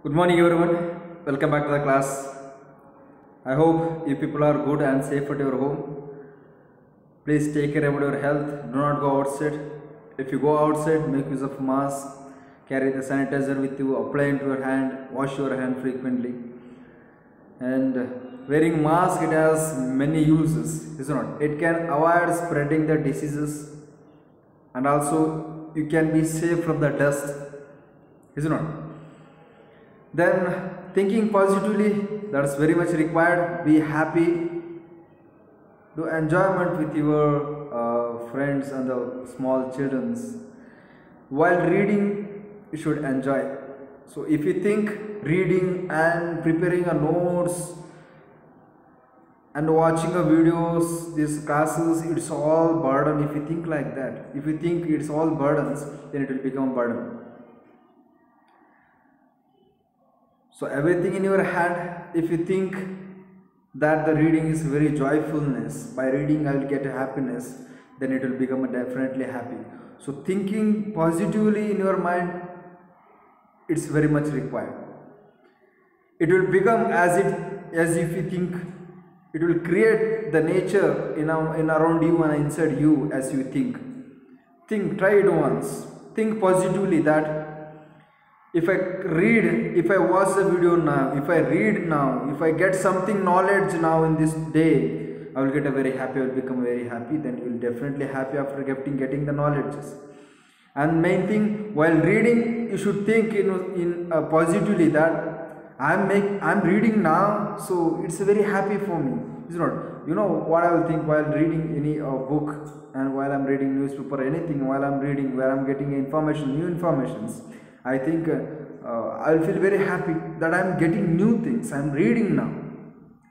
Good morning, everyone. Welcome back to the class. I hope you people are good and safe at your home. Please take care about your health. Do not go outside. If you go outside, make use of mask. Carry the sanitizer with you. Apply into your hand. Wash your hand frequently. And wearing mask it has many uses, is it can avoid spreading the diseases, and also you can be safe from the dust, is it not? Then thinking positively that's very much required. Be happy. Do enjoyment with your uh, friends and the small childrens. While reading you should enjoy. So if you think reading and preparing a notes and watching a videos these classes it's all burden. If you think like that if you think it's all burdens then it will become burden so everything in your hand if you think that the reading is very joyfulness by reading i will get happiness then it will become definitely happy. So thinking positively in your mind it's very much required. It will become as it as if you think. It will create the nature in, in around you and inside you as you think. Think try it once. Think positively that if I read, if I watch the video now, if I read now, if I get something knowledge now in this day, I will get a very happy, I will become very happy, then you will definitely happy after getting getting the knowledges. And main thing, while reading, you should think in, in uh, positively that I'm make I'm reading now, so it's very happy for me. It's not. You know what I will think while reading any uh, book and while I'm reading newspaper, anything while I'm reading, where I'm getting information, new informations. I think uh, uh, I'll feel very happy that I'm getting new things. I'm reading now.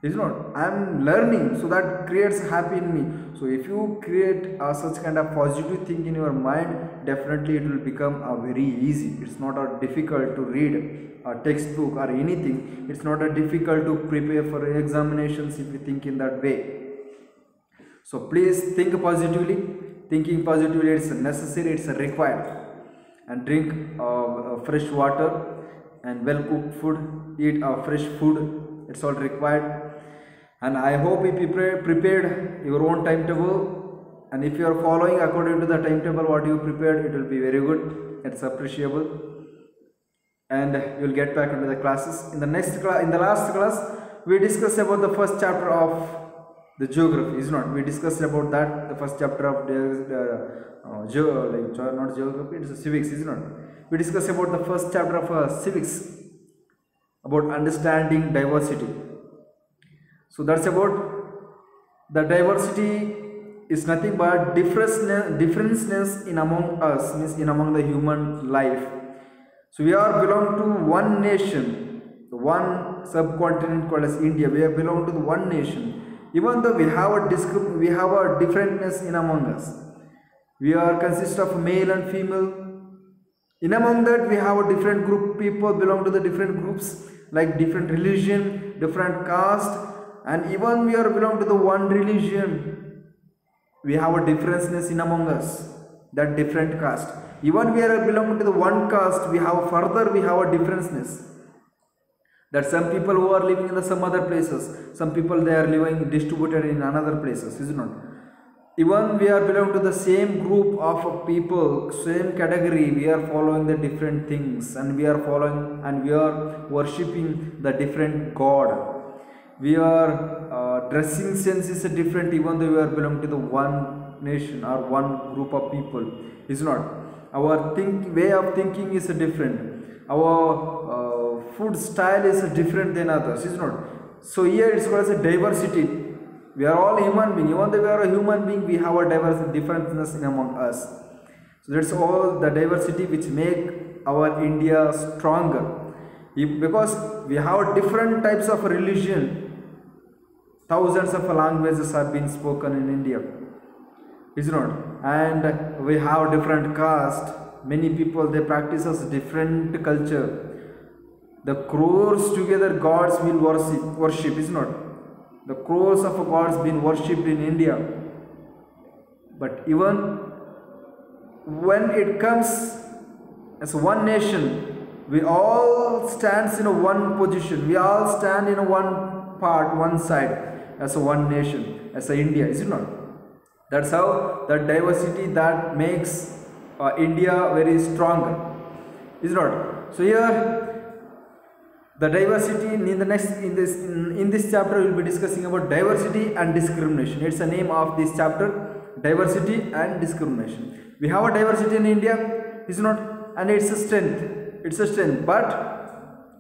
Is not. I'm learning, so that creates happy in me. So if you create uh, such kind of positive thing in your mind, definitely it will become uh, very easy. It's not uh, difficult to read a textbook or anything. It's not uh, difficult to prepare for examinations if you think in that way. So please think positively. Thinking positively is necessary. It's required and drink uh, fresh water and well cooked food eat uh, fresh food. It's all required. And i hope you pre prepared your own timetable. And if you are following according to the timetable what you prepared it will be very good. It's appreciable. And you'll get back into the classes. In the next class in the last class we discussed about the first chapter of the geography is not. We discussed about that the first chapter of the uh, geo, like not geography it's civics is not? We discussed about the first chapter of uh, civics about understanding diversity. So that's about the diversity is nothing but differenceness, differenceness in among us means in among the human life. So we are belong to one nation one subcontinent called as india. We are belong to the one nation even though we have a discre- we have a differentness in among us we are consist of male and female. In among that we have a different group people belong to the different groups like different religion different caste and even we are belong to the one religion. We have a differenceness in among us that different caste. Even we are belong to the one caste we have further we have a differenceness that some people who are living in the some other places some people they are living distributed in another places is not? Even we are belong to the same group of people same category we are following the different things and we are following and we are worshipping the different god. We are uh, dressing sense is different even though we are belong to the one nation or one group of people is not? Our think way of thinking is different. Our uh, food style is different than others is not? So here it's called as a diversity. We are all human being. Even though we are a human being we have a diverse differences in among us. So that's all the diversity which make our india stronger. If, because we have different types of religion. Thousands of languages have been spoken in india is not? And we have different caste. Many people they practice us different culture the crores together gods will worship worship is not the crores of a gods been worshipped in india but even when it comes as one nation we all stands in one position. We all stand in one part, one side as a one nation, as a India, is it not? That's how the diversity that makes uh, India very strong is it not? So here the diversity in the next in this in, in this chapter we will be discussing about diversity and discrimination it's the name of this chapter diversity and discrimination we have a diversity in india is not and it's a strength it's a strength but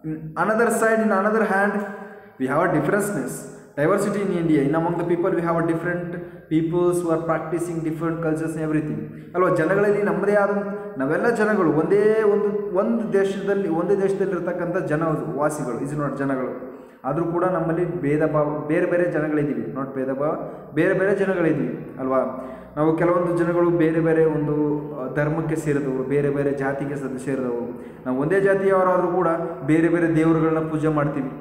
in another side in another hand we have a differenceness diversity in india in among the people we have a different peoples who are practicing different cultures and everything ಅಲ್ವಾ ಜನಗಳಲ್ಲಿ ನಮ್ಮದೇ ಆದ ನಾವೆಲ್ಲ ಜನಗಳು ಒಂದೇ ಒಂದು ಒಂದು ದೇಶದಲ್ಲಿ, ಒಂದೇ ದೇಶದಲ್ಲಿರ್ತಕ್ಕಂಥ ಜನ ವಾಸಿಗಳು ಇಸ್ ನಾಟ್ ಜನಗಳು. ಆದರೂ ಕೂಡ ನಮ್ಮಲ್ಲಿ ಭೇದ ಭಾವ, ಬೇರೆ ಬೇರೆ ಜನಗಳಿದ್ದೀವಿ. ನಾಟ್ ಭೇದ ಭಾವ, ಬೇರೆ ಬೇರೆ ಜನಗಳಿದ್ದೀವಿ, ಅಲ್ವಾ? ನಾವು ಕೆಲವೊಂದು ಜನಗಳು ಬೇರೆ ಬೇರೆ ಒಂದು ಧರ್ಮಕ್ಕೆ ಸೇರಿದವರು ಬೇರೆ ಬೇರೆ ಜಾತಿಗೆ ಸೇರಿದವರು ನಾವು ಒಂದೇ ಜಾತಿಯವರಾದರೂ ಕೂಡ ಬೇರೆ ಬೇರೆ ದೇವರುಗಳನ್ನ ಪೂಜೆ ಮಾಡ್ತೀವಿ.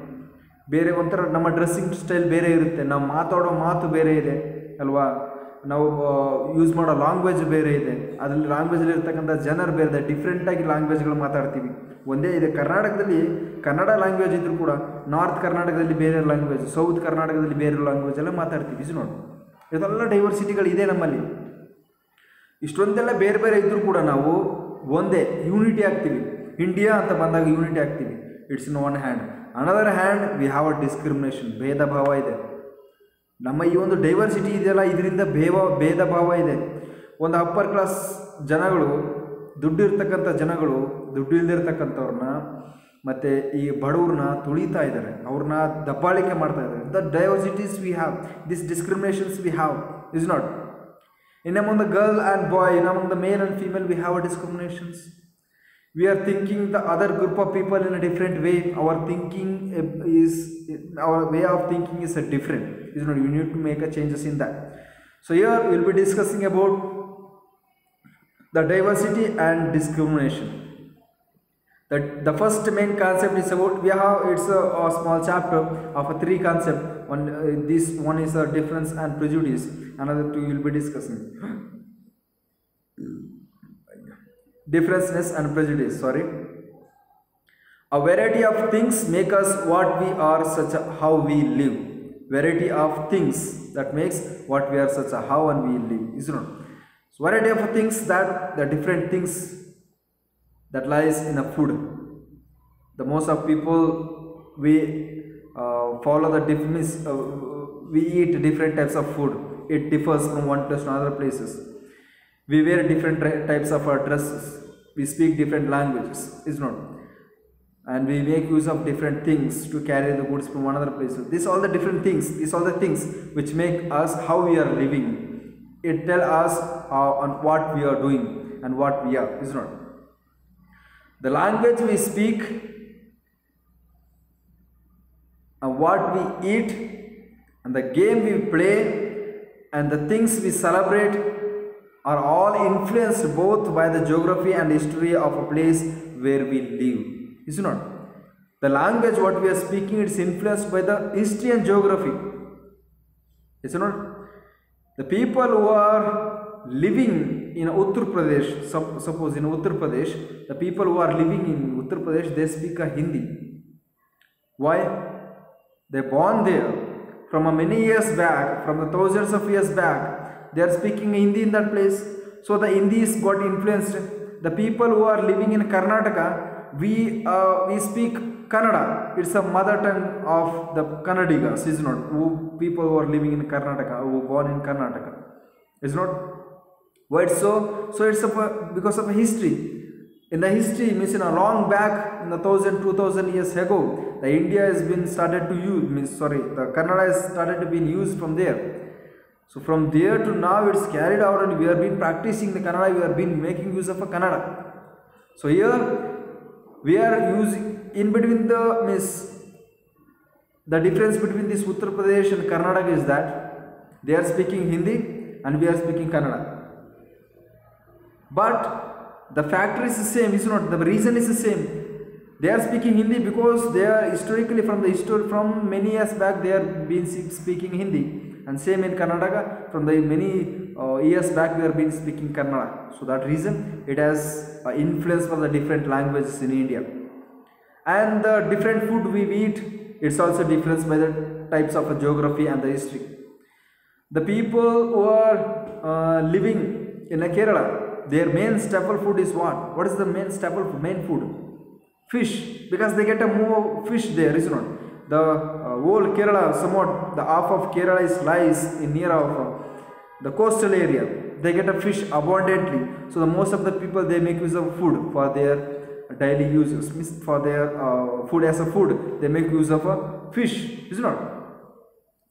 ಬೇರೆ ಒಂಥರ ನಮ್ಮ ಡ್ರೆಸ್ಸಿಂಗ್ ಸ್ಟೈಲ್ ಬೇರೆ ಇರುತ್ತೆ. ನಾವು ಮಾತಾಡೋ ಮಾತು ಬೇರೆ ಇದೆ, ಅಲ್ವಾ? ನಾವು ಯೂಸ್ ಮಾಡೋ ಲ್ಯಾಂಗ್ವೇಜ್ ಬೇರೆ ಇದೆ. ಅದರಲ್ಲಿ ಲ್ಯಾಂಗ್ವೇಜಲ್ಲಿ ಇರ್ತಕ್ಕಂಥ ಜನರು ಬೇರೆ ಇದೆ. ಡಿಫ್ರೆಂಟಾಗಿ ಲ್ಯಾಂಗ್ವೇಜ್ಗಳು ಮಾತಾಡ್ತೀವಿ. ಒಂದೇ ಇದೆ. ಕರ್ನಾಟಕದಲ್ಲಿ ಕನ್ನಡ ಲ್ಯಾಂಗ್ವೇಜ್ ಇದ್ದರೂ ಕೂಡ ನಾರ್ತ್ ಕರ್ನಾಟಕದಲ್ಲಿ ಬೇರೆ ಲ್ಯಾಂಗ್ವೇಜ್ ಸೌತ್ ಕರ್ನಾಟಕದಲ್ಲಿ ಬೇರೆ ಲ್ಯಾಂಗ್ವೇಜ್ ಎಲ್ಲ ಮಾತಾಡ್ತೀವಿ. ಇಸ್ ನೋಡಿ. ಇದೆಲ್ಲ ಡೈವರ್ಸಿಟಿಗಳು ಇದೆ ನಮ್ಮಲ್ಲಿ. ಇಷ್ಟೊಂದೆಲ್ಲ ಬೇರೆ ಬೇರೆ ಇದ್ದರೂ ಕೂಡ ನಾವು ಒಂದೇ ಯೂನಿಟಿ ಆಗ್ತೀವಿ. ಇಂಡಿಯಾ ಅಂತ ಬಂದಾಗ ಯೂನಿಟಿ ಆಗ್ತೀವಿ. It's in one hand another hand we have a discrimination ಭೇದ ಭಾವ ಇದೆ. ನಮ್ಮ ಈ ಒಂದು ಡೈವರ್ಸಿಟಿ ಇದೆಯಲ್ಲ, ಇದರಿಂದ ಭೇವ, ಭೇದ ಭಾವ ಇದೆ. ಒಂದು ಅಪ್ಪರ್ ಕ್ಲಾಸ್ ಜನಗಳು ದುಡ್ಡಿರ್ತಕ್ಕಂಥ ಜನಗಳು, ದುಡ್ಡು ಇಲ್ದಿರ್ತಕ್ಕಂಥವ್ರನ್ನ ಮತ್ತು ಈ ಬಡವ್ರನ್ನ ತುಳಿತಾ ಇದ್ದಾರೆ. ಅವ್ರನ್ನ ದಬ್ಬಾಳಿಕೆ ಮಾಡ್ತಾ ಇದ್ದಾರೆ. The diversities we have this discriminations we have is not in ಮುಂದೆ ಗರ್ಲ್ ಆ್ಯಂಡ್ ಬಾಯ್ ಇನ್ ಮುಂದೆ the male and female we have a discriminations we are thinking the other group of people in a different way our thinking is our way of thinking is a different You know, you need to make a changes in that. So here we'll be discussing about the diversity and discrimination. That the first main concept is about we have it's a, a small chapter of a three concept. One uh, this one is a difference and prejudice. Another two will be discussing differenceness and prejudice. Sorry. A variety of things make us what we are, such a how we live. Variety of things that makes what we are, such a how and we live. is not So variety of things that the different things that lies in a food. The most of people we uh, follow the difference. Uh, we eat different types of food. It differs from one place to another places. We wear different types of dresses. We speak different languages. Is not and we make use of different things to carry the goods from another place. So These all the different things. These all the things which make us how we are living. It tell us how on what we are doing and what we are. Is not the language we speak and what we eat and the game we play and the things we celebrate are all influenced both by the geography and history of a place where we live. Is not? The language what we are speaking is influenced by the history and geography. Is not? The people who are living in Uttar Pradesh, suppose in Uttar Pradesh, the people who are living in Uttar Pradesh, they speak a Hindi. Why? They born there. From a many years back, from the thousands of years back, they are speaking Hindi in that place. So the Hindi is got influenced. The people who are living in Karnataka, we uh, we speak Kannada. It's a mother tongue of the Kannadigas, is not? Who people who are living in Karnataka, who born in Karnataka, is not? Why it's so? So it's a, because of a history. In the history, means in a long back, in the thousand, two thousand years ago, the India has been started to use. Means sorry, the Kannada has started to be used from there. So from there to now, it's carried out, and we have been practicing the Kannada. We have been making use of a Kannada. So here we are using in between the means the difference between this Uttar Pradesh and Karnataka is that they are speaking Hindi and we are speaking Kannada. But the factor is the same, is not the reason is the same. They are speaking Hindi because they are historically from the history from many years back they are been speaking Hindi and same in Karnataka from the many uh, years back we are been speaking Kannada. So that reason it has uh, influence for the different languages in India. and the different food we eat it's also different by the types of geography and the history. The people who are uh, living in a kerala their main staple food is what? What is the main staple food main food? Fish. Because they get a more fish there is not? The uh, whole kerala somewhat the half of kerala is lies in near of the coastal area they get a fish abundantly so the most of the people they make use of food for their daily uses means for their uh, food as a food they make use of a fish is not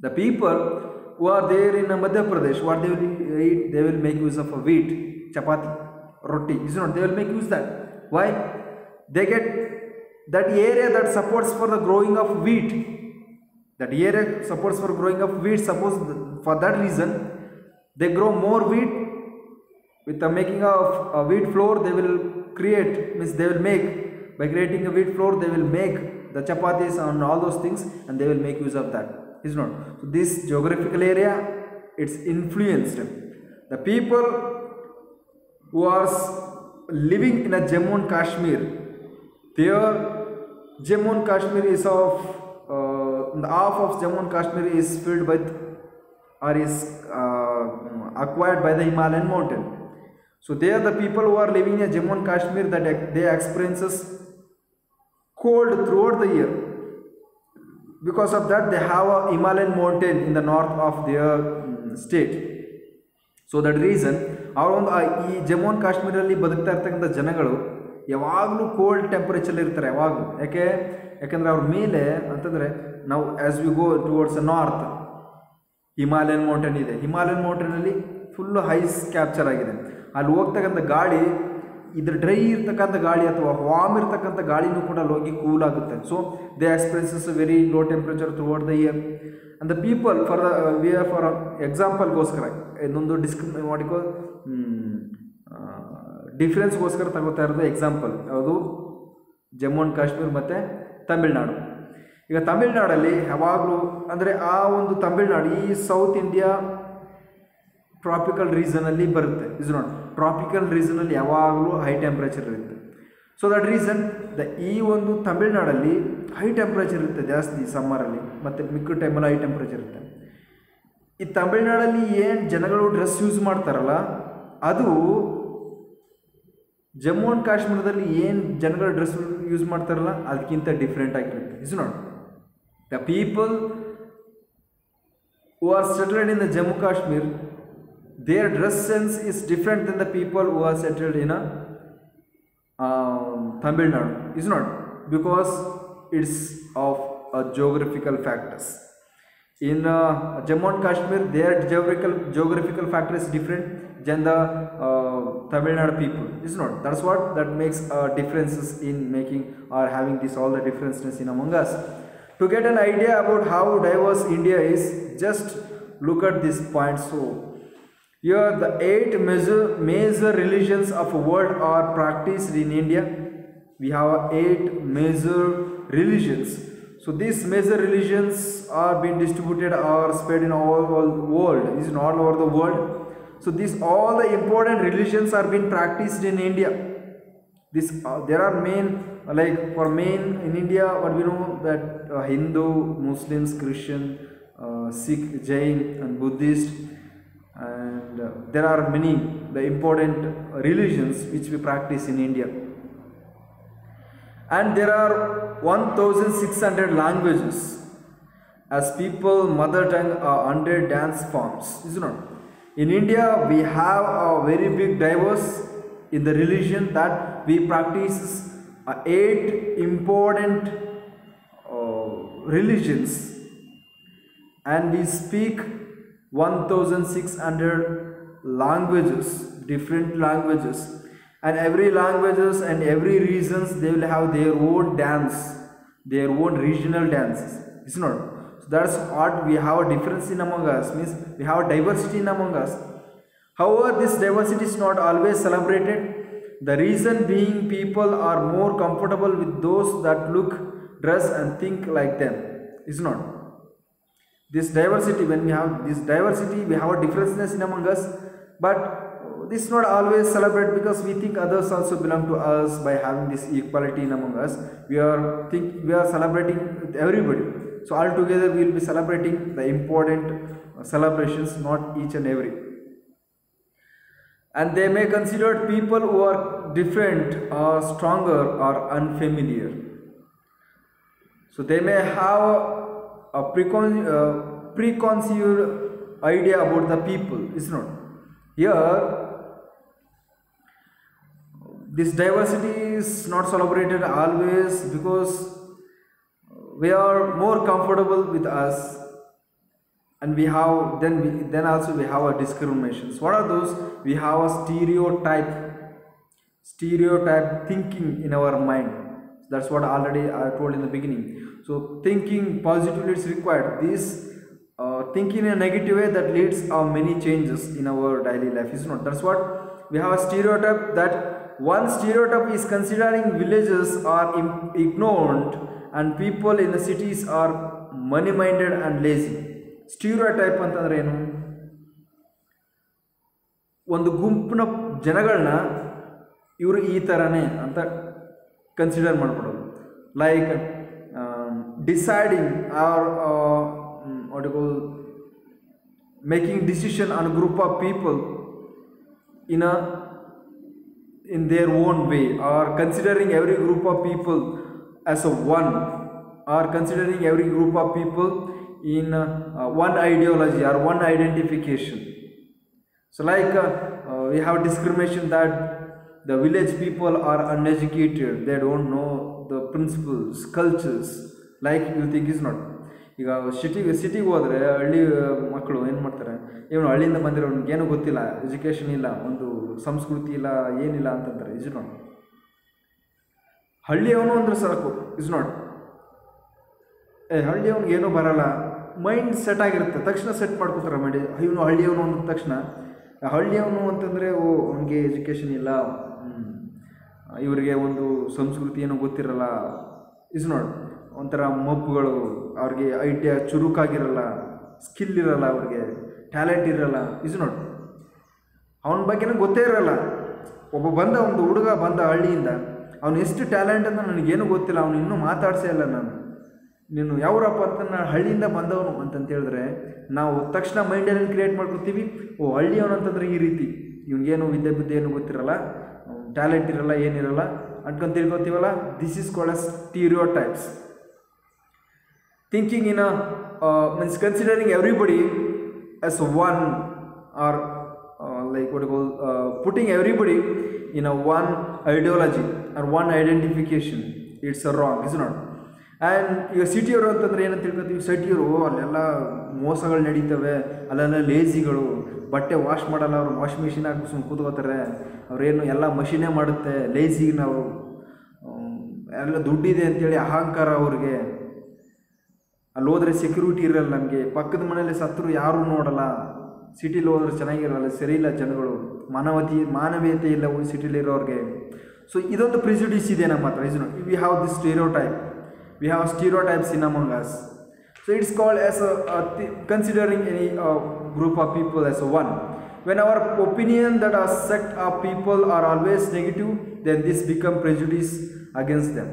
the people who are there in Madhya Pradesh, what they will eat, they will make use of a wheat, chapati, roti. Is not they will make use that. Why? They get that area that supports for the growing of wheat. That area supports for growing of wheat. Suppose for that reason they grow more wheat with the making of a wheat flour. They will create means they will make by creating a wheat flour. They will make the chapatis and all those things, and they will make use of that is not so this geographical area it's influenced the people who are living in a Jammu and Kashmir there Jammu and Kashmir is of uh, the half of Jammu and Kashmir is filled with or is uh, acquired by the Himalayan mountain so there the people who are living in Jammu and Kashmir that they experiences cold throughout the year because of that they have a himalayan mountain in the north of their mm, state so that reason around Jammu ಈ Jammu and ಕಾಶ್ಮೀರಲ್ಲಿ ಬದುಕ್ತಾ ಇರ್ತಕ್ಕಂಥ ಜನಗಳು ಯಾವಾಗಲೂ cold temperature ಇರ್ತಾರೆ ಯಾವಾಗಲೂ ಯಾಕೆ ಯಾಕಂದರೆ ಅವ್ರ ಮೇಲೆ ಅಂತಂದರೆ ನಾವು as we go towards north Himalayan mountain ಇದೆ. ಹಿಮಾಲಯನ್ ಮೌಂಟೇನಲ್ಲಿ ಫುಲ್ಲು ಹೈಸ್ ಕ್ಯಾಪ್ಚರ್ ಆಗಿದೆ. ಅಲ್ಲಿ ಹೋಗ್ತಕ್ಕಂಥ ಗಾಳಿ, ಇದ್ರ ಡ್ರೈ ಇರ್ತಕ್ಕಂಥ ಗಾಳಿ ಅಥವಾ ವಾಮ್ ಇರ್ತಕ್ಕಂಥ ಗಾಳಿನೂ ಕೂಡ ಅಲ್ಲಿ ಹೋಗಿ ಕೂಲ್ ಆಗುತ್ತೆ. So they experiences very low temperature throughout the year and the people for the we are for ಎಕ್ಸಾಂಪಲ್ಗೋಸ್ಕರ ಇನ್ನೊಂದು ಡಿಸ್ಕ್ ಮಾಡಿಕೋ ಡಿಫ್ರೆನ್ಸ್ಗೋಸ್ಕರ ತಗೋತಾ ಇರೋದು ಎಕ್ಸಾಂಪಲ್ ಯಾವುದು ಜಮ್ಮು ಆ್ಯಂಡ್ ಕಾಶ್ಮೀರ್ ಮತ್ತು ತಮಿಳ್ನಾಡು. ಈಗ ತಮಿಳ್ನಾಡಲ್ಲಿ ಯಾವಾಗಲೂ ಅಂದರೆ ಆ ಒಂದು ತಮಿಳ್ನಾಡು, ಈ ಸೌತ್ ಇಂಡಿಯಾ ಟ್ರಾಪಿಕಲ್ ರೀಸನಲ್ಲಿ ಬರುತ್ತೆ. ಇಸ್ ನಾಟ್ ಟ್ರಾಪಿಕಲ್ ರೀಸನಲ್ಲಿ ಯಾವಾಗಲೂ ಹೈ ಟೆಂಪ್ರೇಚರ್ ಇರುತ್ತೆ. ಸೊ ದಟ್ ರೀಸನ್ ದ ಈ ಒಂದು ತಮಿಳ್ನಾಡಲ್ಲಿ ಹೈ ಟೆಂಪ್ರೇಚರ್ ಇರುತ್ತೆ ಜಾಸ್ತಿ ಸಮ್ಮರಲ್ಲಿ ಮತ್ತು ಮಿಕ್ಕ ಟೈಮಲ್ಲಿ ಹೈ ಟೆಂಪ್ರೇಚರ್ ಇರುತ್ತೆ. ಈ ತಮಿಳ್ನಾಡಲ್ಲಿ ಏನು ಜನಗಳು ಡ್ರೆಸ್ ಯೂಸ್ ಮಾಡ್ತಾರಲ್ಲ, ಅದು ಜಮ್ಮು ಆ್ಯಂಡ್ ಕಾಶ್ಮೀರದಲ್ಲಿ ಏನು ಜನಗಳು ಡ್ರೆಸ್ ಯೂಸ್ ಮಾಡ್ತಾರಲ್ಲ, ಅದಕ್ಕಿಂತ ಡಿಫ್ರೆಂಟ್ ಆಗಿರುತ್ತೆ. Is not The people who are settled in the Jammu Kashmir, their dress sense is different than the people who are settled in a, um, Tamil Nadu. Is not because it's of a geographical factors. In uh, Jammu and Kashmir, their geographical geographical factor is different than the uh, Tamil Nadu people. It's not. That's what that makes uh, differences in making or having this all the differences in among us. To get an idea about how diverse India is, just look at this point. So, here the eight major major religions of the world are practiced in India. We have eight major religions. So these major religions are being distributed or spread in all, the world. Is in all over the world. So these all the important religions are being practiced in India this uh, there are main like for main in india what we know that uh, hindu muslims christian uh, sikh jain and buddhist and uh, there are many the important religions which we practice in india. And there are 1600 languages. As people mother tongue are under dance forms isn't it? In india we have a very big diverse in the religion that we practice uh, eight important uh, religions. And we speak 1600 languages different languages. And every languages and every regions they will have their own dance their own regional dances. It's not? So that's what we have a difference in among us means we have a diversity in among us. However this diversity is not always celebrated the reason being people are more comfortable with those that look dress and think like them is not? This diversity when we have this diversity we have a differences in among us but this not always celebrate because we think others also belong to us by having this equality in among us. We are think we are celebrating with everybody. So all together we will be celebrating the important celebrations not each and every and they may consider people who are different or stronger or unfamiliar. So they may have a precon- uh, preconceived idea about the people is not? Here this diversity is not celebrated always because we are more comfortable with us and we have then we, then also we have a discriminations what are those? We have a stereotype stereotype thinking in our mind. That's what already i told in the beginning. So thinking positively is required. This uh, thinking in a negative way that leads to many changes in our daily life is not. That's what we have a stereotype that one stereotype is considering villages are ignored and people in the cities are money minded and lazy stereotype ಅಂತಂದ್ರೆ ಏನು? ಒಂದು ಗುಂಪಿನ ಜನಗಳನ್ನ ಇವರು ಈ ಥರನೇ ಅಂತ consider ಮಾಡ್ಬಿಡೋದು like deciding or what making decision on group of people in a in their own way or considering every group of people as a one or considering every group of people in uh, uh, one ideology or one identification so like uh, uh, we have discrimination that the village people are uneducated they don't know the principles cultures like you think is not ಈಗ ಸಿಟಿಗೆ ಸಿಟಿಗೆ ಹೋದರೆ ಹಳ್ಳಿ ಮಕ್ಕಳು ಏನು ಮಾಡ್ತಾರೆ ಇವನು ಹಳ್ಳಿಯಿಂದ ಬಂದಿರೋ ಏನೂ ಗೊತ್ತಿಲ್ಲ ಎಜುಕೇಷನ್ ಇಲ್ಲ ಒಂದು ಸಂಸ್ಕೃತಿ ಇಲ್ಲ ಏನಿಲ್ಲ ಅಂತಂತಾರೆ ಇಸ್ ನಾಟ್ ಹಳ್ಳಿಯವನು ಅಂದ್ರೆ ಸಾಕು ಇಸ್ ನಾಟ್ ಏ ಹಳ್ಳಿಯವನಿಗೆ ಏನೂ ಬರಲ್ಲ ಮೈಂಡ್ ಸೆಟ್ ಆಗಿರುತ್ತೆ. ತಕ್ಷಣ ಸೆಟ್ ಮಾಡ್ಕೋತಾರೆ ಮಾಡಿ ಇವನು ಹಳ್ಳಿಯವನು ಅಂದ ತಕ್ಷಣ, ಹಳ್ಳಿಯವನು ಅಂತಂದರೆ, ಓ, ಅವನಿಗೆ ಎಜುಕೇಷನ್ ಇಲ್ಲ. ಇವರಿಗೆ ಒಂದು ಸಂಸ್ಕೃತಿ ಏನೋ ಗೊತ್ತಿರಲ್ಲ. ಇಸ್ ನಾಟ್ ಒಂಥರ ಮಬ್ಬುಗಳು, ಅವ್ರಿಗೆ ಐಡಿಯಾ ಚುರುಕಾಗಿರಲ್ಲ. ಸ್ಕಿಲ್ ಇರಲ್ಲ ಅವ್ರಿಗೆ ಟ್ಯಾಲೆಂಟ್ ಇರಲ್ಲ. ಇಸ್ ನಾಟ್ ಅವನ ಬಗ್ಗೆನೂ ಗೊತ್ತೇ ಇರಲ್ಲ. ಒಬ್ಬ ಬಂದ, ಒಂದು ಹುಡುಗ ಬಂದ ಹಳ್ಳಿಯಿಂದ, ಅವನು ಎಷ್ಟು ಟ್ಯಾಲೆಂಟ್ ಅಂತ ನನಗೇನು ಗೊತ್ತಿಲ್ಲ. ಅವನು ಇನ್ನೂ ಮಾತಾಡಿಸೇ ಇಲ್ಲ ನಾನು. ನೀನು ಯಾವ್ರಪ್ಪ ಅಂತ ನಾನು ಹಳ್ಳಿಯಿಂದ ಬಂದವನು ಅಂತಂತೇಳಿದ್ರೆ ನಾವು ತಕ್ಷಣ ಮೈಂಡಲ್ಲಿ ಕ್ರಿಯೇಟ್ ಮಾಡ್ಕೊತೀವಿ, ಓ, ಹಳ್ಳಿಯವನು ಅಂತಂದ್ರೆ ಈ ರೀತಿ. ಇವನಿಗೇನು ವಿದ್ಯೆ ಬುದ್ಧಿ ಏನು ಗೊತ್ತಿರಲ್ಲ ಟ್ಯಾಲೆಂಟ್ ಇರಲ್ಲ, ಏನಿರಲ್ಲ ಅನ್ಕೊಂಡು ತಿಳ್ಕೊತೀವಲ್ಲ this is called as stereotypes thinking in a means considering everybody as one or like what call putting everybody in a one ideology or one identification it's a wrong is not and ಈಗ ಸಿಟಿಯವರು ಅಂತಂದ್ರೆ ಏನಂತ ತಿಳ್ಕೊತೀವಿ? ಸಿಟಿಯವರು ಅಲ್ಲೆಲ್ಲ ಮೋಸಗಳು ನಡೀತವೆ. ಅಲ್ಲೆಲ್ಲ ಲೇಜಿಗಳು ಬಟ್ಟೆ wash ಮಾಡಲ್ಲ ಅವರು washing machine ಹಾಕಿ ಸುಮ್ಮನೆ ಕೂತ್ಕೋತಾರೆ. ಅವ್ರೇನು ಎಲ್ಲ ಮಷಿನೇ ಮಾಡುತ್ತೆ. ಲೇಜಿ ನಾವು ಎಲ್ಲ ದುಡ್ಡಿದೆ ಅಂತೇಳಿ ಅಹಂಕಾರ ಅವ್ರಿಗೆ. ಅಲ್ಲಿ ಹೋದರೆ ಸೆಕ್ಯೂರಿಟಿ ಇರಲ್ಲ ನಮಗೆ. ಪಕ್ಕದ ಮನೇಲಿ ಸತ್ರು ಯಾರೂ ನೋಡಲ್ಲ. ಸಿಟಿಲಿ ಹೋದ್ರೆ ಚೆನ್ನಾಗಿರಲ್ಲ. ಸರಿ ಇಲ್ಲ ಜನಗಳು. ಮಾನವತಿ, ಮಾನವೀಯತೆ ಇಲ್ಲ ಸಿಟಿಲಿರೋರಿಗೆ ಸೊ ಇದೊಂದು ಪ್ರಿಜುಡಿಸ್ ಇದೆ ನಮ್ಮ ಹತ್ರ. Is we have this stereotype we have stereo types in among us so it's called as considering any group of people as one when our opinion that a sect of people are always negative then this become prejudice against them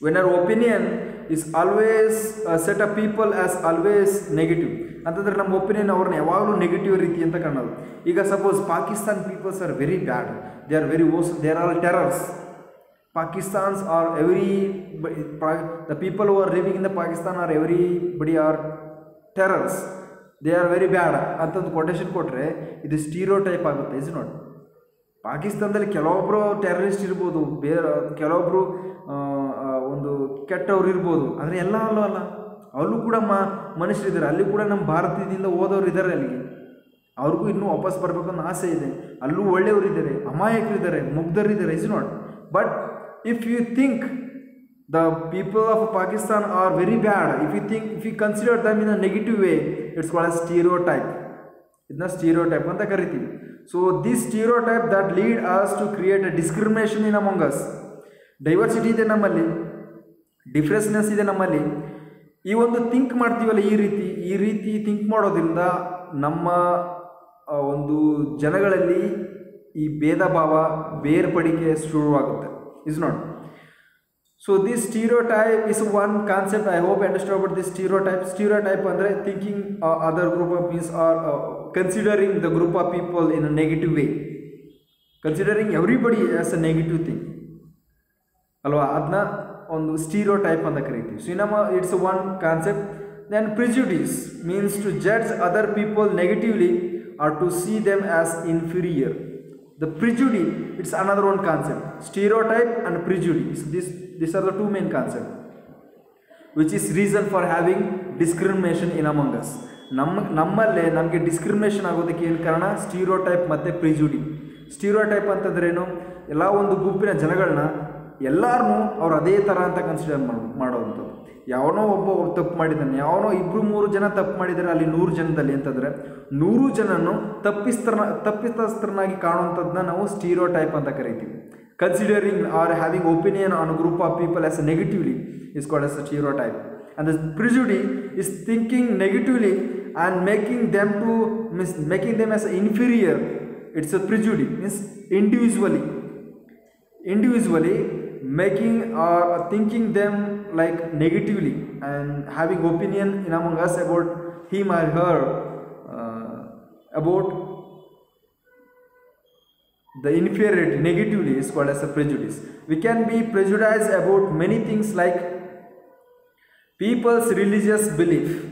when our opinion is always a set of people as always negative ಅಂತಂದ್ರೆ ನಮ್ಮ opinion ಅವ್ರನ್ನ ಯಾವಾಗಲೂ negative ರೀತಿ ಅಂತ ಕಾಣೋದು ಈಗ suppose Pakistan peoples are very bad they are very ಓಸ್ there are terrors Pakistans are every the people who are living in the Pakistan are everybody are They are very bad ಅಂತಂದು quotation ಕೊಟ್ಟರೆ ಇದು stereotype ಆಗುತ್ತೆ is not ಪಾಕಿಸ್ತಾನದಲ್ಲಿ ಕೆಲವೊಬ್ಬರು terrorist ಇರ್ಬೋದು, ಬೇರೆ ಕೆಲವೊಬ್ಬರು ಒಂದು ಕೆಟ್ಟವ್ರು ಇರ್ಬೋದು, ಆದರೆ ಎಲ್ಲ ಅಲ್ಲೂ ಅಲ್ಲ. ಅಲ್ಲೂ ಕೂಡ ಮ ಮನುಷ್ಯರಿದ್ದಾರೆ ಅಲ್ಲಿ ಕೂಡ ನಮ್ಮ ಭಾರತದಿಂದ ಓದೋರು ಇದ್ದಾರೆ ಅಲ್ಲಿಗೆ ಅವ್ರಿಗೂ ಇನ್ನೂ ವಾಪಸ್ ಬರಬೇಕು ಅನ್ನೋ ಆಸೆ ಇದೆ. ಅಲ್ಲೂ ಒಳ್ಳೆಯವರಿದ್ದಾರೆ ಅಮಾಯಕರಿದ್ದಾರೆ ಮುಗ್ಧರಿದ್ದಾರೆ is not but if you think the people of Pakistan are very bad, if you think, if you consider them in a negative way, it's called a stereotype. ಇದನ್ನ ಸ್ಟೀರಿಯೋಟೈಪ್ ಅಂತ ಕರಿತೀವಿ. So this stereotype that lead us to create a discrimination in among us diversity ಇದೆ ನಮ್ಮಲ್ಲಿ. ಡಿಫ್ರೆನ್ಸ್ನೆಸ್ ಇದೆ ನಮ್ಮಲ್ಲಿ. ಈ ಒಂದು think ಮಾಡ್ತೀವಲ್ಲ ಈ ರೀತಿ ಈ ರೀತಿ ಥಿಂಕ್ ಮಾಡೋದ್ರಿಂದ ನಮ್ಮ ಒಂದು ಜನಗಳಲ್ಲಿ ಈ ಭೇದ ಭಾವ ಬೇರ್ಪಡಿಕೆ ಶುರುವಾಗುತ್ತೆ. Is not so this stereotype is one concept I hope understand about this stereotype stereotype ಅಂದರೆ thinking other group of means R considering the group of people in a negative way considering everybody as a negative thing ಅಲ್ವಾ ಅದನ್ನ ಒಂದು stereo type ಅಂತ ಕರಿತೀವಿ so ನಮ್ಮ it's one concept then prejudice means to judge other people negatively R to see them as inferior The prejudice, it's another one concept. Stereotype and prejudice. This, these are the two main concept Which is reason for having discrimination in among us. ನಮ್ಮ ನಮ್ಮಲ್ಲೇ ನಮಗೆ discrimination ಆಗೋದಕ್ಕೆ ಏನು ಕಾರಣ stereo type ಮತ್ತು ಪ್ರಿಜುಡಿ stereo type ಅಂತಂದ್ರೇನು ಎಲ್ಲ ಒಂದು ಗುಂಪಿನ ಜನಗಳನ್ನ ಎಲ್ಲರನ್ನೂ tara ಅದೇ ಥರ ಅಂತ ಕನ್ಸಿಡರ್ ಮಾಡೋವಂಥದ್ದು ಯಾವನೋ ಒಬ್ಬ ತಪ್ಪು ಮಾಡಿದ್ದಾನೆ ಯಾವನೋ ಇಬ್ಬರು ಮೂರು ಜನ ತಪ್ಪು ಮಾಡಿದರೆ ಅಲ್ಲಿ ನೂರು ಜನದಲ್ಲಿ ಅಂತಂದರೆ ನೂರು ಜನನು ತಪ್ಪಿಸ್ತರನ ತಪ್ಪಿಸ್ತಸ್ತ್ರನಾಗಿ ಕಾಣುವಂಥದ್ದನ್ನ ನಾವು ಸ್ಟೀರೋ ಟೈಪ್ ಅಂತ ಕರಿತೀವಿ considering or having opinion on group of people as negatively is called as stereo stereotype. And the prejudice is thinking negatively and making them to making making them as inferior. It's a prejudice means individually, individually making or thinking them like negatively and having opinion in among us about him or her uh, about the inferiority negatively is called as a prejudice. We can be prejudiced about many things like people's religious belief,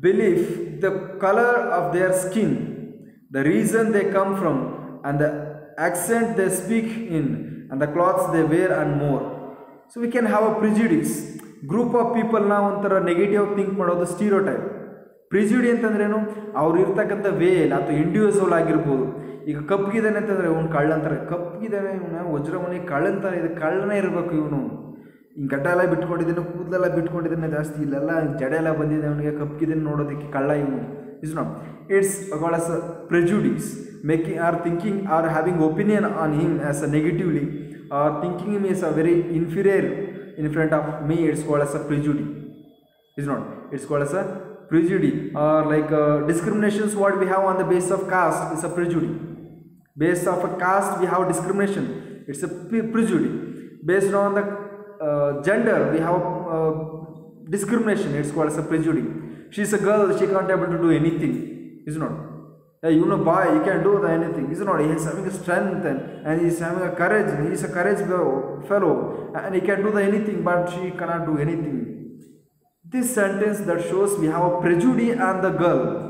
belief, the color of their skin, the reason they come from, and the accent they speak in, and the clothes they wear, and more. So we can have a prejudice. Group of ಪೀಪಲ್ನ ಒಂಥರ negative think ಮಾಡೋದು stereotype prejudice ಅಂತಂದ್ರೇನು ಅವ್ರು ಇರ್ತಕ್ಕಂಥ veil ಅಥವಾ individual ಆಗಿರ್ಬೋದು. ಈಗ ಕಪ್ಪಗಿದ್ದಾನೆ ಅಂತಂದರೆ ಅವ್ನು ಕಳ್ಳ ಅಂತಾರೆ. ಕಪ್ಪಗಿದ್ದಾನೆ ಇವನ ವಜ್ರಮಣಿ ಕಳ್ಳಂತಾರೆ ಇದು ಕಳ್ಳನೇ ಇರಬೇಕು ಇವನು. ಹಿಂಗೆ ಗಡ್ಡ ಎಲ್ಲ ಬಿಟ್ಕೊಂಡಿದ್ದಾನೆ ಕೂದಲೆಲ್ಲ ಬಿಟ್ಕೊಂಡಿದ್ದಾನೆ ಜಾಸ್ತಿ. ಇಲ್ಲೆಲ್ಲ ಜಡೆ ಎಲ್ಲ ಬಂದಿದೆ ಅವನಿಗೆ. ಕಪ್ಪಗಿದ್ದಾನೆ ನೋಡೋದಕ್ಕೆ ಕಳ್ಳ ಇವನು. Is not it's as a prejudice making or thinking or having opinion on him as a negatively or thinking is a very inferior in front of me. It's called as a prejudice is not? It's called as a prejudice. Or like uh, discriminations what we have on the basis of caste is a prejudice. Based of a caste we have discrimination. It's a prejudice. Based on the uh, gender we have uh, discrimination. It's called as a prejudice. She's a girl she can't able to do anything is not? Hey, you know boy he can do anything. Is not he is having strength and, and he is having a courage. He is a courage fellow. And he can do the anything but she cannot do anything. This sentence that shows we have a prejudice on the girl.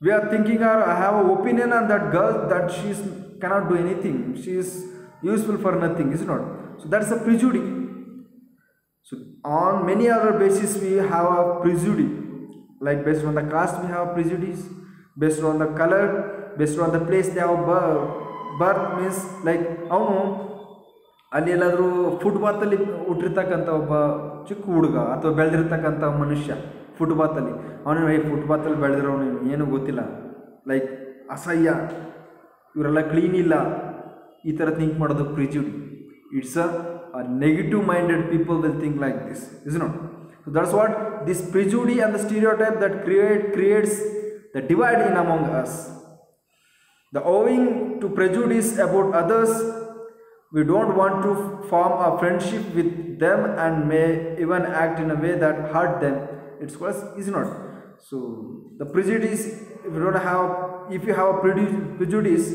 We are thinking or I have an opinion on that girl that she cannot do anything. She is useful for nothing is not? So that's a prejudice so on many other bases we have a prejudice like based on the caste we have prejudice based on the color, based on the place they have birth means like, ಅವನು ಅಲ್ಲಿ ಎಲ್ಲಾದರೂ ಫುಟ್ಬಾತಲ್ಲಿ ಹುಟ್ಟಿರ್ತಕ್ಕಂಥ ಒಬ್ಬ ಚಿಕ್ಕ ಹುಡುಗ ಅಥವಾ ಬೆಳೆದಿರ್ತಕ್ಕಂಥ ಮನುಷ್ಯ ಫುಟ್ಬಾತಲ್ಲಿ ಅವನು ಈ ಫುಟ್ಬಾತಲ್ಲಿ ಬೆಳೆದಿರೋನು ಏನೂ ಗೊತ್ತಿಲ್ಲ. ಲೈಕ್ ಅಸಹ್ಯ. ಇವರೆಲ್ಲ ಕ್ಲೀನ್ ಇಲ್ಲ. ಈ ಥರ ಥಿಂಕ್ ಮಾಡೋದು prejudice it's a negative minded people will think like this is not that's what this prejudice and the stereotype that create creates the divide in among us. The owing to prejudice about others, we don't want to form a friendship with them and may even act in a way that hurt them. It's worse, is not. So the prejudice, if you don't have, if you have a prejudice,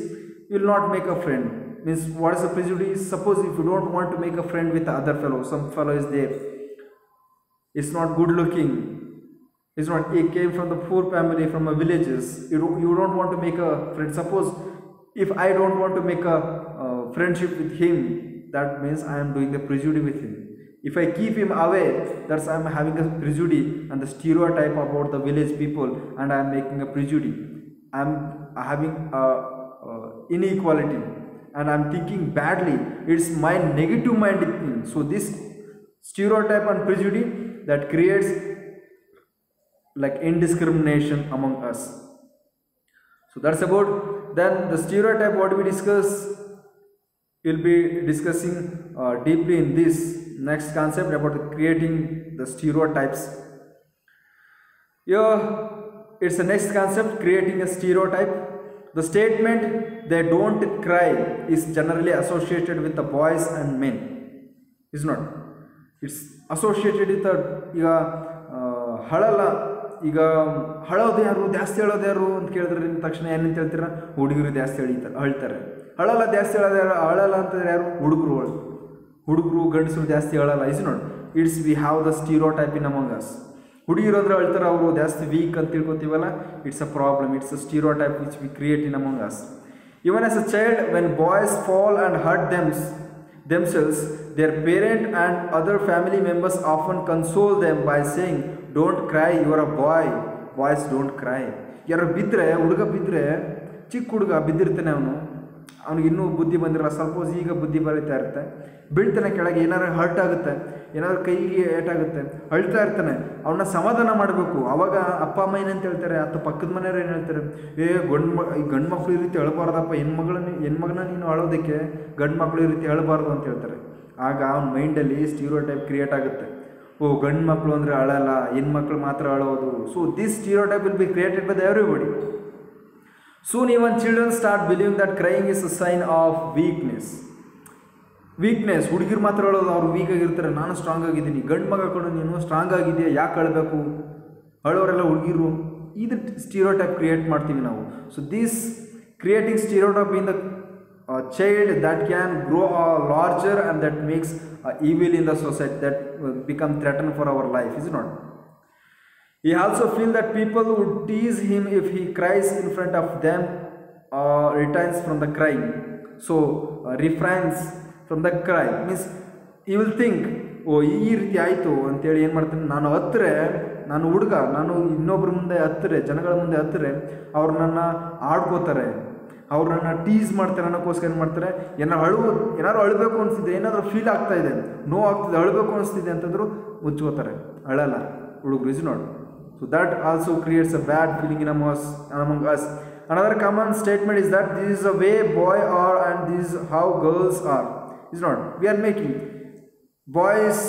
you will not make a friend. Means what is a prejudice? Suppose if you don't want to make a friend with the other fellow, some fellow is there, it's not good looking, it's not he came from the poor family from a villages. You don't, you don't want to make a friend. Suppose if i don't want to make a uh, friendship with him that means i am doing the prejudice with him. If i keep him away that's i'm having a prejudice and the stereotype about the village people and i'm making a prejudice. I'm having a, uh inequality and i'm thinking badly. It's my negative mind so this stereotype and prejudice that creates like indiscrimination among us so that's about then the stereotype what we discuss we'll be discussing uh, deeply in this next concept about creating the stereotypes here it's the next concept creating a stereotype the statement they don't cry is generally associated with the boys and men is not it's associated with ಈಗ ಆ, ಹಳಲ್ಲ ಈಗ ಹಳೋದು ಯಾರು ಜಾಸ್ತಿ ಹೇಳೋದು ಯಾರು ಅಂತ ಕೇಳಿದ್ರೆ ನಿಮ್ಮ ತಕ್ಷಣ ಏನಂತ ಹೇಳ್ತೀರ? ಹುಡುಗರು ಜಾಸ್ತಿ ಎಳಿತಾರೆ ಅಳ್ತಾರೆ ಹಳಲ್ಲ ಜಾಸ್ತಿ ಹೇಳೋದು ಯಾರು ಅಳಲ್ಲ ಅಂತಂದ್ರೆ ಯಾರು? ಹುಡುಗರು ಹುಡುಗರು ಗಂಡಸರು ಜಾಸ್ತಿ ಹೇಳಲ್ಲ. ಇಸ್ ನೋಡಿ it's we have the stereotype in among us. ಹುಡುಗಿರು ಅಂದ್ರೆ ಅಳ್ತಾರೆ ಅವರು ಜಾಸ್ತಿ ವೀಕ್ ಅಂತ ತಿಳ್ಕೊತೀವಲ್ಲ it's a problem it's a stereotype which we create in among us. Even as a child when boys fall and hurt them themselves their parent and other family members often console them by saying, Don't cry you're a boy boys don't cry. ಯಾರು ಬಿದ್ದರೆ ಹುಡುಗ ಬಿದ್ದರೆ ಚಿಕ್ಕ ಹುಡುಗ ಬಿದ್ದಿರ್ತಾನೆ ಅವನು. ಅವ್ನಿಗೆ ಇನ್ನೂ ಬುದ್ಧಿ ಬಂದಿರಲ್ಲ. ಸಪೋಸ್ ಈಗ ಬುದ್ಧಿ ಬರೀತಾ ಇರುತ್ತೆ. ಬೀಳ್ತಾನೆ ಕೆಳಗೆ ಏನಾದ್ರು ಹರ್ಟ್ ಆಗುತ್ತೆ. ಏನಾದ್ರು ಕೈಗೆ ಏಟಾಗುತ್ತೆ ಅಳ್ತಾ ಇರ್ತಾನೆ. ಅವನ್ನ ಸಮಾಧಾನ ಮಾಡಬೇಕು. ಅವಾಗ ಅಪ್ಪ, ಅಮ್ಮ ಏನಂತ ಹೇಳ್ತಾರೆ? ಅಥವಾ ಪಕ್ಕದ ಮನೆಯವ್ರು ಏನು ಹೇಳ್ತಾರೆ? ಏ, ಗಂಡು ಮ, ಈ ಗಂಡು ಮಕ್ಕಳು ಈ ರೀತಿ ಅಳಬಾರ್ದಪ್ಪ. ಹೆಣ್ಮಗಳನ್ನ, ಹೆಣ್ಮಗನ ನೀನು ಅಳೋದಕ್ಕೆ ಗಂಡು ಮಕ್ಳು ಈ ರೀತಿ ಅಳಬಾರ್ದು ಅಂತ ಹೇಳ್ತಾರೆ. ಆಗ ಅವ್ನ ಮೈಂಡಲ್ಲಿ ಸ್ಟೀರೋ ಟೈಪ್ ಕ್ರಿಯೇಟ್ ಆಗುತ್ತೆ. ಓ, ಗಂಡು ಮಕ್ಕಳು ಅಂದರೆ ಅಳಲ್ಲ, ಹೆಣ್ಮಕ್ಳು ಮಾತ್ರ ಅಳೋದು. So this stereotype will be created by the everybody soon even children start believe that crying is a sign of weakness weakness ಹುಡುಗಿರು ಮಾತ್ರ ಹೇಳೋದು ಅವ್ರು ವೀಕ್ ಆಗಿರ್ತಾರೆ, ನಾನು ಸ್ಟ್ರಾಂಗ್ ಆಗಿದ್ದೀನಿ. ಗಂಡು ಮಗ ಕಣು, ನೀನು ಸ್ಟ್ರಾಂಗ್ ಆಗಿದೆಯಾ, ಯಾಕೆ ಅಳಬೇಕು? ಅಳೋರೆಲ್ಲ ಹುಡುಗಿರು. ಇದು ಸ್ಟೀರೋ ಟೈಪ್ ಕ್ರಿಯೇಟ್ ಮಾಡ್ತೀವಿ ನಾವು. So this creating stereotype in the child uh, larger and that makes uh, evil in the society that uh, become threatened for our life is it not He also feel that people would tease him if he cries in front of them or returns from the crying. So uh, refrains from the cry means he will think ಓ ಈ ರೀತಿ ಆಯಿತು ಅಂತೇಳಿ ಏನು ಮಾಡ್ತಾನೆ ನಾನು ಹತ್ತರೆ ನಾನು ಹುಡುಗ ನಾನು ಇನ್ನೊಬ್ಬರ ಮುಂದೆ ಹತ್ತರೆ ಜನಗಳ ಮುಂದೆ ಹತ್ತರೆ ಅವ್ರು ನನ್ನ ಆಡ್ಕೋತಾರೆ ಅವ್ರನ್ನ ಟೀಸ್ ಮಾಡ್ತಾರೆ, ಅನ್ನೋಕ್ಕೋಸ್ಕರ ಏನು ಮಾಡ್ತಾರೆ? ಏನಾರು ಅಳು ಏನಾದ್ರು ಅಳಬೇಕು ಅನಿಸಿದೆ ಏನಾದರೂ ಫೀಲ್ ಆಗ್ತಾ ಇದೆ, ನೋವು ಆಗ್ತಿದೆ, ಅಳಬೇಕು ಅನಿಸ್ತಿದೆ ಅಂತಂದ್ರು ಮುಚ್ಕೋತಾರೆ. ಅಳಲ್ಲ. ಹುಡುಗರು ಇಸ್ ನೋಡು. So that also creates a bad feeling in amus among us another common statement is that this is a way boy are and this is how girls are is not we are making boys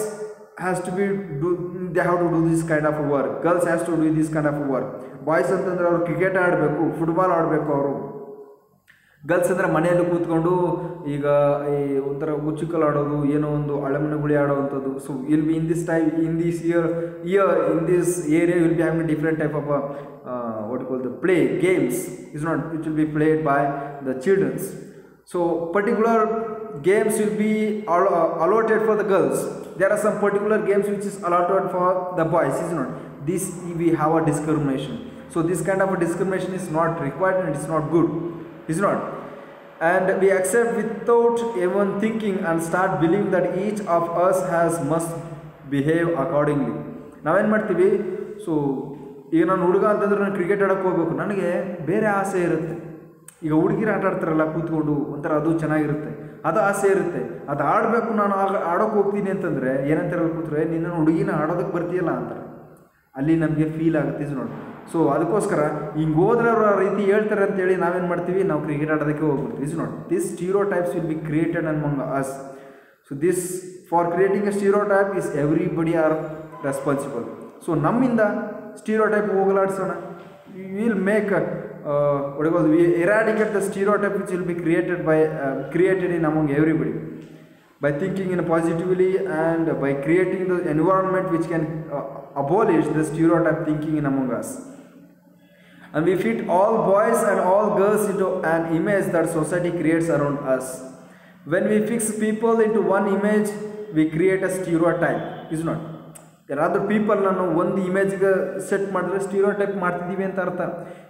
has to be do they have to do this kind of work girls has to do this kind of work boys ಅಂತಂದ್ರೆ ಅವರು cricket ಆಡಬೇಕು football ಆಡಬೇಕು ಅವರು. Girls ಅಂದರೆ ಮನೆಯಲ್ಲಿ ಕೂತ್ಕೊಂಡು ಈಗ ಈ ಒಂಥರ ಹುಚ್ಚುಕಲ್ ಆಡೋದು ಏನೋ ಒಂದು ಅಳಮನ ಗುಳಿ ಆಡೋವಂಥದ್ದು. So will be in this type in this year year in this area will be having different type of what call the play games is not it will be played by the childrens so particular games will be allotted for the girls there are some particular games which is allotted for the boys is not this we have a discrimination so this kind of a discrimination is not required and it's not good is not. And we accept without even thinking and start believing that each of us has must behave accordingly. ನಾವೇನು ಮಾಡ್ತೀವಿ? So ಈಗ ನಾನು ಹುಡುಗ ಅಂತಂದ್ರೆ ನಾನು cricket ಆಡೋಕ್ಕೆ ಹೋಗ್ಬೇಕು. ನನಗೆ ಬೇರೆ ಆಸೆ ಇರುತ್ತೆ. ಈಗ ಹುಡುಗಿರು ಆಟ ಆಡ್ತಾರಲ್ಲ ಕೂತ್ಕೊಂಡು, ಒಂಥರ ಅದು ಚೆನ್ನಾಗಿರುತ್ತೆ. ಅದು ಆಸೆ ಇರುತ್ತೆ. ಅದು ಆಡಬೇಕು, ನಾನು ಆಗ ಆಡೋಕೆ ಹೋಗ್ತೀನಿ ಅಂತಂದರೆ ಏನಂತಾರೆ ಕೂತ್ರೆ ನಿನ್ನ ಹುಡುಗಿನ ಆಡೋದಕ್ಕೆ ಬರ್ತೀಯಲ್ಲ ಅಂತಾರೆ. ಅಲ್ಲಿ ನಮಗೆ ಫೀಲ್ ಆಗುತ್ತೆ ಇದು ನೋಡಿ. ಸೊ ಅದಕ್ಕೋಸ್ಕರ ಹಿಂಗೆ ಹೋದ್ರವ್ರು ಆ ರೀತಿ ಹೇಳ್ತಾರೆ ಅಂತೇಳಿ ನಾವೇನು ಮಾಡ್ತೀವಿ? ನಾವು ಕ್ರಿಕೆಟ್ ಆಡೋದಕ್ಕೆ ಹೋಗ್ಬಿಡ್ತೀವಿ. Is not this stereotypes will be created among us so this for creating a stereotype is everybody are responsible so ನಮ್ಮಿಂದ stereotype ಹೋಗಲಾಡಿಸೋಣ will make what do you call eradicate the stereotype which will be created by uh, created in by thinking in a positively and by creating the environment which can uh, abolish the stereotype thinking in among us and we fit all boys and all girls into an image that society creates around us when we fix people into one image we create a stereotype is not ಯಾರಾದರೂ people ನಾನು ಒಂದು ಇಮೇಜ್ಗೆ set ಮಾಡಿದ್ರೆ stereotype ಮಾಡ್ತಿದ್ದೀವಿ ಅಂತ ಅರ್ಥ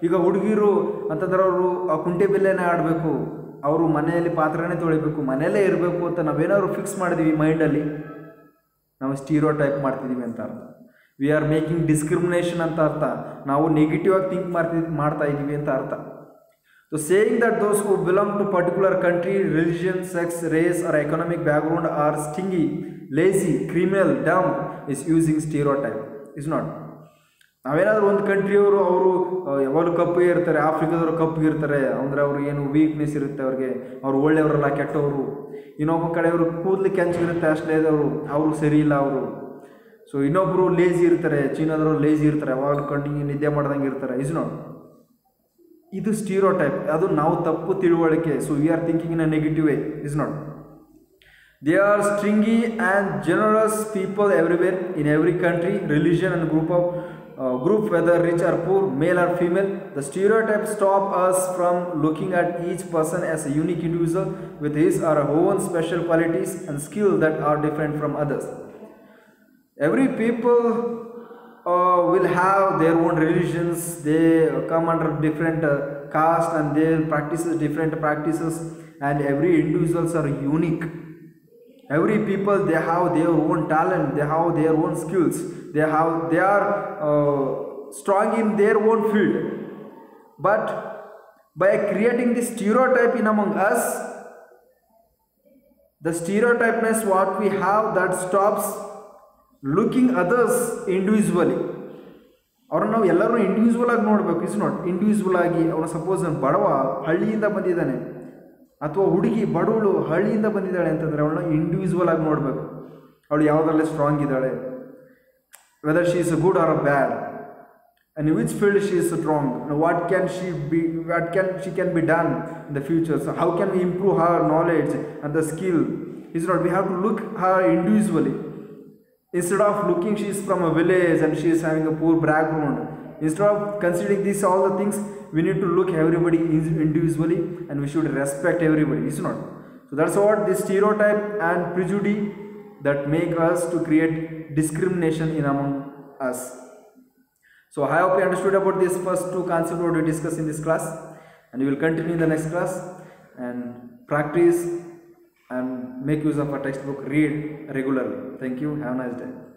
ಈಗ ಹುಡುಗಿರು ಅಂತಂದ್ರೆ ಅವರು ಕುಂಟೆ ಬಿಲ್ಲೆನೇ ಆಡಬೇಕು ಅವರು ಮನೆಯಲ್ಲಿ ಪಾತ್ರನೇ ತೊಳಿಬೇಕು, ಮನೆಯಲ್ಲೇ ಇರಬೇಕು ಅಂತ ನಾವೇನಾದ್ರು ಫಿಕ್ಸ್ ಮಾಡಿದ್ದೀವಿ ಮೈಂಡಲ್ಲಿ. ನಾವು ಸ್ಟೀರೋ ಟೈಪ್ ಮಾಡ್ತಿದ್ದೀವಿ ಅಂತ ಅರ್ಥ. ವಿ ಆರ್ ಮೇಕಿಂಗ್ ಡಿಸ್ಕ್ರಿಮಿನೇಷನ್ ಅಂತ ಅರ್ಥ. ನಾವು ನೆಗೆಟಿವ್ ಆಗಿ ಥಿಂಕ್ ಮಾಡ್ತಿ, ಮಾಡ್ತಾ ಇದ್ದೀವಿ ಅಂತ ಅರ್ಥ. So saying that those who belong to particular country religion sex race or economic background or stingy lazy criminal dumb is using stereotype is not ನಾವೇನಾದರೂ ಒಂದು ಕಂಟ್ರಿಯವರು ಅವರು ಯಾವಾಗಲೂ ಕಪ್ಪು ಇರ್ತಾರೆ, ಆಫ್ರಿಕಾದವರು ಕಪ್ಪು ಇರ್ತಾರೆ, ಅಂದರೆ ಅವ್ರು ಏನು ವೀಕ್ನೆಸ್ ಇರುತ್ತೆ ಅವ್ರಿಗೆ, ಅವ್ರು ಒಳ್ಳೆಯವರಲ್ಲ, ಕೆಟ್ಟವರು. ಇನ್ನೊಬ್ಬ ಕಡೆಯವರು ಕೂದಲು ಕೆಂಚಿರುತ್ತೆ ಅಷ್ಟೇ ಅವರು ಅವರು ಸರಿ ಇಲ್ಲ ಅವರು. ಸೊ ಇನ್ನೊಬ್ಬರು ಲೇಜಿ ಇರ್ತಾರೆ, ಚೀನಾದವರು ಲೇಜಿ ಇರ್ತಾರೆ, ಯಾವಾಗಲೂ ಕಂಟಿನ್ಯೂ ನಿದ್ದೆ ಮಾಡ್ದಂಗೆ ಇರ್ತಾರೆ. ಇಸ್ ನಾಟ್ ಇದು ಸ್ಟೀರೋ ಟೈಪ್ ಅದು ನಾವು ತಪ್ಪು ತಿಳುವಳಿಕೆ. So we are thinking in a negative way is not they are stingy and generous people everywhere in every country religion and group of uh, group whether rich or poor, male or female. The stereotypes stop us from looking at each person as a unique individual with his or her own special qualities and skills that are different from others. Every people uh, will have their own religions, they come under different uh, caste and they practices different practices and every individuals are unique. Every people they have their own talent they have their own skills they have they are uh, strong in their own field but by creating this stereotype in among us the stereotypeness what we have that stops looking others individually ಅವ್ರನ್ನ ನಾವು ಎಲ್ಲರೂ individual ಆಗಿ ನೋಡಬೇಕು is not individual ಆಗಿ ಅವನು suppose ಬಡವ ಹಳ್ಳಿಯಿಂದ ಬಂದಿದ್ದಾನೆ ಅಥವಾ ಹುಡುಗಿ ಬಡವಳು ಹಳ್ಳಿಯಿಂದ ಬಂದಿದ್ದಾಳೆ ಅಂತಂದರೆ ಅವಳನ್ನ ಇಂಡಿವಿಜುವಲ್ ಆಗಿ ನೋಡಬೇಕು ಅವಳು ಯಾವುದರಲ್ಲೇ ಸ್ಟ್ರಾಂಗ್ ಇದ್ದಾಳೆ whether she is good or a bad and in which field she is strong and what can she be what can she can be done in the future so how can we improve her knowledge and the skill is not we have to look her individually instead of looking she is from a village and she is having a poor background instead of considering these all the things we need to look everybody individually and we should respect everybody is not? So that's what this stereotype and prejudice that make us to create discrimination in among us. So I hope you understood about this first two concepts what we discussed in this class. And we will continue in the next class. And practice and make use of a textbook read regularly. Thank you. Have a nice day